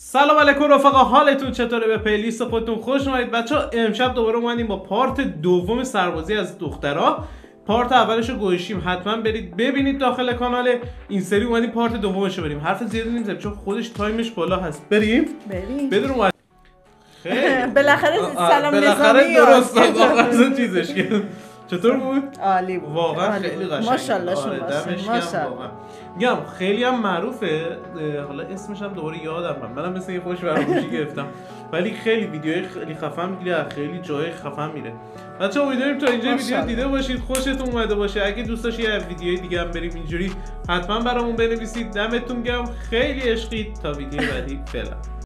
سلام علیکم رفقا حالتون چطوره؟ به playlist خودتون خوش اومدید. بچه امشب دوباره اومدیم با part دوم سربازی از دخترها part اولش رو گوشیم حتما برید ببینید داخل کانال. این سری اومدیم part دومش رو بریم. حرف زیادی نمی‌زنیم چون خودش time ش بالا هست. بریم. بریم. بدون خیلی. بالاخره سلام بالاخره درست چیزش کرد. چطور بود؟ عالی بود. واقعا عالی خیلی بود. قشنگه. ماشاءالله شما آره، ماشاءالله. میگم خیلی هم معروفه. حالا اسمش هم دوباره یادم من منم مثل یه خوش فراموشی گرفتم. ولی خیلی ویدیوهای خیلی خفن می‌گیره. خیلی جای خفن میره. بچه امیدواریم تا اینجا ویدیو. دیده باشید. خوشتون اومده باشه. اگه دوست داشتید یه ویدیوی دیگه هم بریم اینجوری حتما برامون بنویسید. دمتون گرم. خیلی عشقید تا ویدیو بعدی. فعلا.